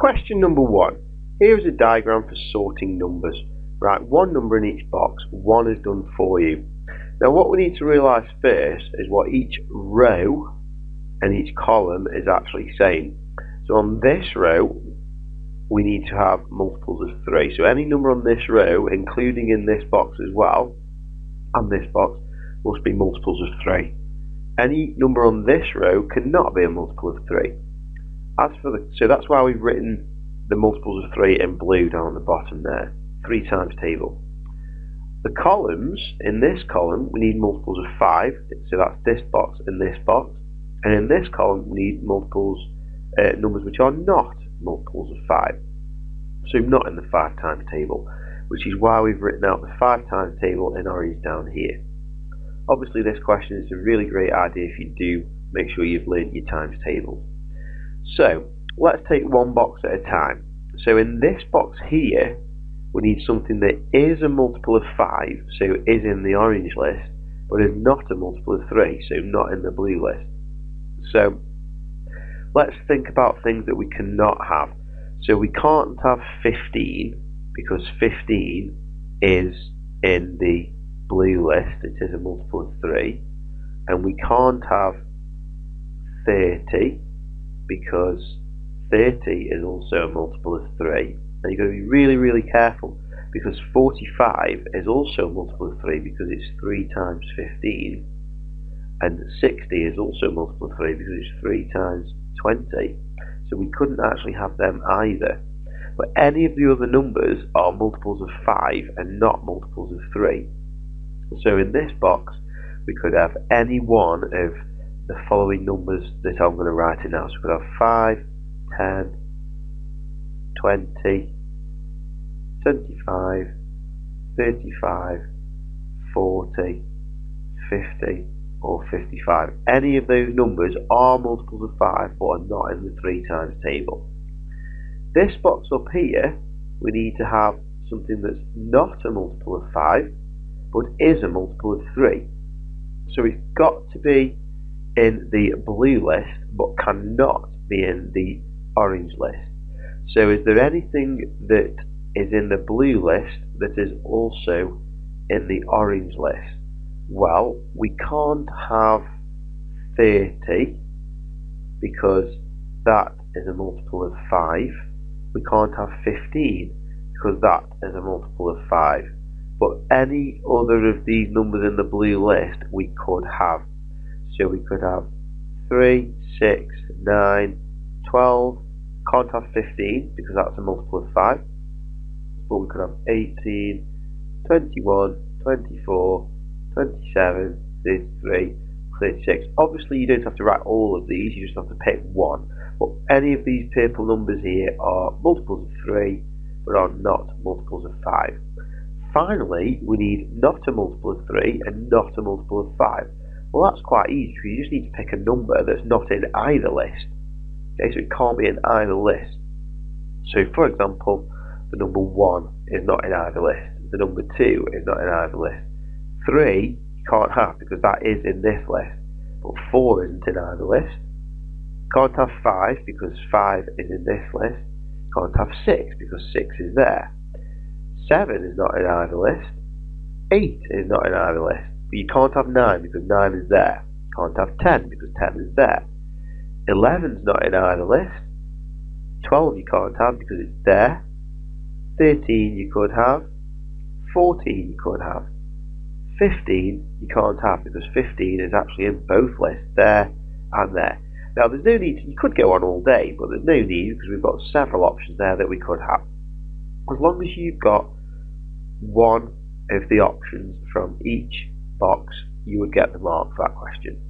Question number one. Here is a diagram for sorting numbers. Right, one number in each box, one is done for you. Now what we need to realise first is what each row and each column is actually saying. So on this row, we need to have multiples of 3. So any number on this row, including in this box as well, and this box, must be multiples of 3. Any number on this row cannot be a multiple of 3. As for the, so that's why we've written the multiples of 3 in blue down at the bottom there. 3 times table. The columns, in this column, we need multiples of 5, so that's this box and this box. And in this column, we need multiples, uh, numbers which are not multiples of 5. So not in the 5 times table, which is why we've written out the 5 times table in orange down here. Obviously this question is a really great idea if you do make sure you've learned your times tables. So let's take one box at a time. So in this box here, we need something that is a multiple of 5, so is in the orange list, but is not a multiple of 3, so not in the blue list. So let's think about things that we cannot have. So we can't have 15 because 15 is in the blue list, it is a multiple of 3. And we can't have 30 because 30 is also a multiple of 3. And you've got to be really, really careful because 45 is also a multiple of 3 because it's 3 times 15 and 60 is also a multiple of 3 because it's 3 times 20 so we couldn't actually have them either. But any of the other numbers are multiples of 5 and not multiples of 3 so in this box we could have any one of the following numbers that I'm going to write in now so we could have 5, 10, 20, 25, 35, 40, 50, or 55. Any of those numbers are multiples of 5 but are not in the 3 times table. This box up here, we need to have something that's not a multiple of 5 but is a multiple of 3. So it's got to be in the blue list but cannot be in the orange list. So is there anything that is in the blue list that is also in the orange list? Well, we can't have 30 because that is a multiple of 5. We can't have 15 because that is a multiple of 5. But any other of these numbers in the blue list we could have. So we could have 3, 6, 9, 12, can't have 15 because that's a multiple of 5. But we could have 18, 21, 24, 27, 33, 36. Obviously you don't have to write all of these, you just have to pick one. But any of these purple numbers here are multiples of 3, but are not multiples of 5. Finally, we need not a multiple of 3 and not a multiple of 5. Well, that's quite easy you just need to pick a number that's not in either list. Okay, so it can't be in either list. So, for example, the number 1 is not in either list. The number 2 is not in either list. 3 you can't have because that is in this list, but 4 isn't in either list. Can't have 5 because 5 is in this list. Can't have 6 because 6 is there. 7 is not in either list. 8 is not in either list. You can't have 9 because 9 is there. Can't have 10 because 10 is there. 11 is not in either list. 12 you can't have because it's there. 13 you could have. 14 you could have. 15 you can't have because 15 is actually in both lists, there and there. Now there's no need, to, you could go on all day, but there's no need because we've got several options there that we could have. As long as you've got one of the options from each box, you would get the mark for that question.